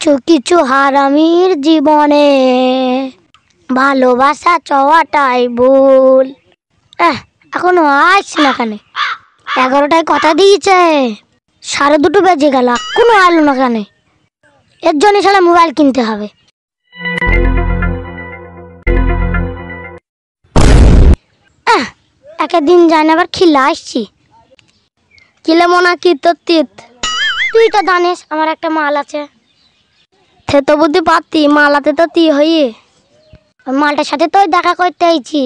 কিছু কিছু হারামির জীবনে। ভালোবাসা চাওয়াটাই ভুল। এখনও আসছে না কেন? এগারোটায় কথা দিয়েছে। সাড়ে দুটো বেজে গেল কোনো আলো না কেন? এর জন্য সারা মোবাইল কিনতে হবে। আহ, একের দিন যায় না আবার খিলা আসছি। কিলে মনা কি তোর তিত তুই তো জানিস আমার একটা মাল আছে। সে তো বুদ্ধি পাতি, মালাতে তো তি হইয়ে। মালটার সাথে তো দেখা করতে আইছি।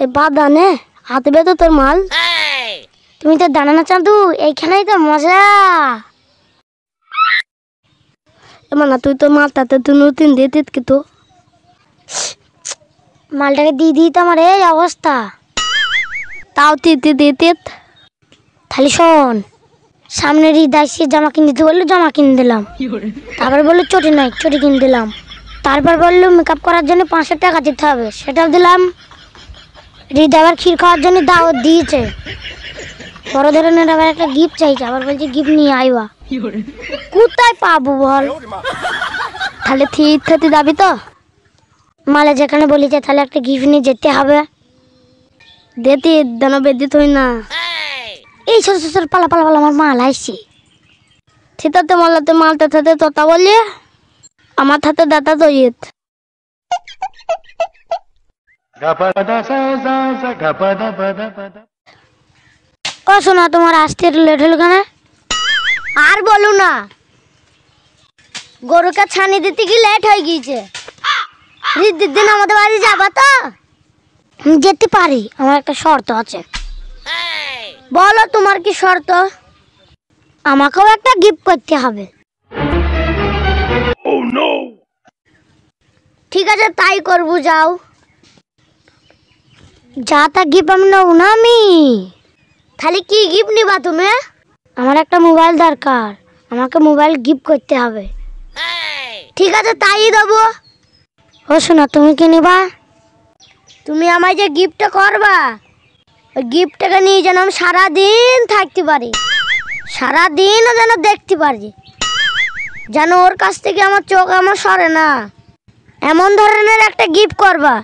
এ বাদানে হাতে বেতো তোর মাল। তুমি তো জানো না চাঁদু এইখানেই তো মজা। মানা তুই তো মালটাতে দু তিন দিয়ে কি তো মালটাকে দিয়ে দিই তো আমার এই অবস্থা। তাও তিতে দিয়ে তিত তাহলে শোন সামনের ঈদ আসছে জামা কিনে দিতে বলল জামা কিনে দিলাম। তারপর বলল চটি নাই চটি কিনে দিলাম। তারপর বলল মেকআপ করার জন্য পাঁচশো টাকা দিতে হবে। সেটাও দিলাম। ঈদ আবার ক্ষীর খাওয়ার জন্য দাওয়াত দিয়েছে। বড় ধরনের আবার একটা গিফট চাইছে আবার বলছে গিফট নিয়ে আইবা। কোথায় পাবো বল? তাহলে থির থেকে যাবি তো? মালে যেখানে বলেছে তাহলে একটা গিফট নিয়ে যেতে হবে। দেতি দানা বেদিত হই না। এই ছোট ছোট পালা পালা পালা আমার মাল আসছে থিতাতে মালাতে মালতে থাতে তোতা বলি, আমার থাতে দাতা pada. ও শোনা, তোমার আসতে লেট হলো কেন? আর বলো না। গরুকে ছানি দিতে কি লেট হয়ে গিয়েছে? দিন আমাদের বাড়ি যাবা তো? যেতে পারি, আমার একটা শর্ত আছে। বলো তোমার কি শর্ত? আমাকেও একটা গিফট করতে হবে। ঠিক আছে তাই করব যাও। যা তা গিফট আমি নেব না আমি। তাহলে কি গিফট নিবা তুমি? আমার একটা মোবাইল দরকার। আমাকে মোবাইল গিফট করতে হবে। ঠিক আছে তাই দেবো। ও শোনা তুমি কি নিবা? তুমি আমায় যে গিফটটা করবা গিফটটাকে নিয়ে যেন আমি সারাদিন থাকতে পারি। সারাদিনও যেন দেখতে পারি। যেন ওর কাছ থেকে আমার চোখ আমার সরে না। এমন ধরনের একটা গিফট করবা।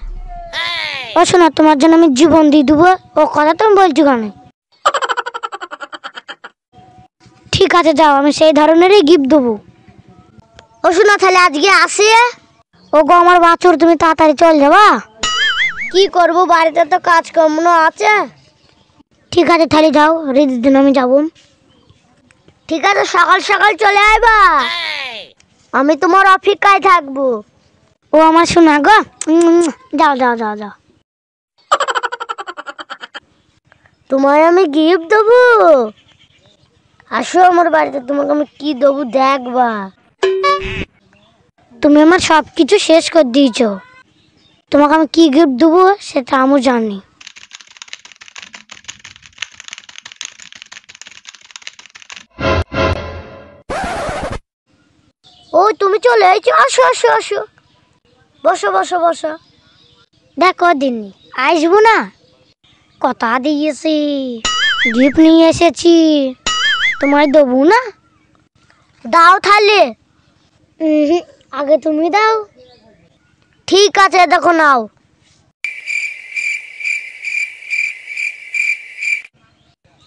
ও শোনা, তোমার জন্য আমি জীবন দিয়ে দেবো। ও কথা তুমি বলছো কেন? ঠিক আছে, যাও, আমি সেই ধরনেরই গিফট দেবো। ও শোনা, তাহলে আজকে আসি। ও গো, আমার বাছুর, তুমি তাড়াতাড়ি চল যাবা। কি করব? বাড়িতে তো কাজকর্ম আছে। ঠিক আছে, তাহলে যাও রিদির দিন, আমি যাব। ঠিক আছে, সকাল সকাল চলে আইবা। আমি তোমার অপেক্ষায় থাকব। ও আমার শোনা গো? যাও যাও যাও যাও। তোমায় আমি গিফট দেবো। আসো আমার বাড়িতে, তোমাকে আমি কি দেবো দেখবা। তুমি আমার সব কিছু শেষ করে দিয়েছ। তোমাকে আমি কি গিফট দেবো সেটা আমি জানি। ও তুমি চলে এসেছ আসো আসো আসো। বসো বসো বসো। দেখো দিননি, আসব না? কথা দিয়েছি গিফট নিয়ে এসেছি। তোমায় দেবো না? দাও তাহলে। আগে তুমি দাও। ঠিক আছে, দেখো নাও।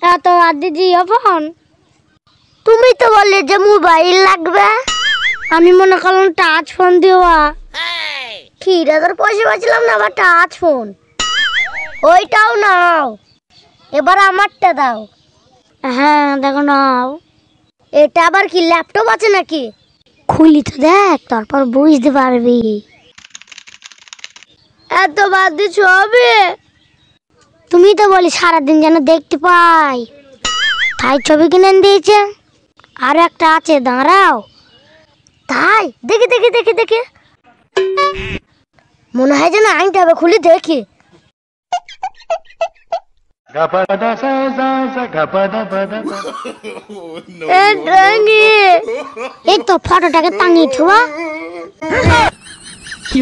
এত দিদি ফোন তুমি তো বললে যে মোবাইল লাগবে। আমি মনে করলাম টাচ ফোন দেওয়া। ঠিক আছে পয়সা পাচ্ছিলাম না আবার টাচ ফোন ওইটাও নাও। এবার আমারটা দাও। হ্যাঁ দেখো নাও। এটা আবার কি ল্যাপটপ আছে নাকি? খুলি তো দেখ তারপর বুঝতে পারবি। এত বাদ দিচ্ছ হবে? তুমি তো বলি সারাদিন যেন দেখতে পাই। তাই ছবি কিনে দিয়েছে। আর একটা আছে দাঁড়াও। তাই? দেখি দেখি দেখি দেখি। মনে হয় যেন আইনটা হবে, খুলি দেখি। এই তো ফটোটাকে কি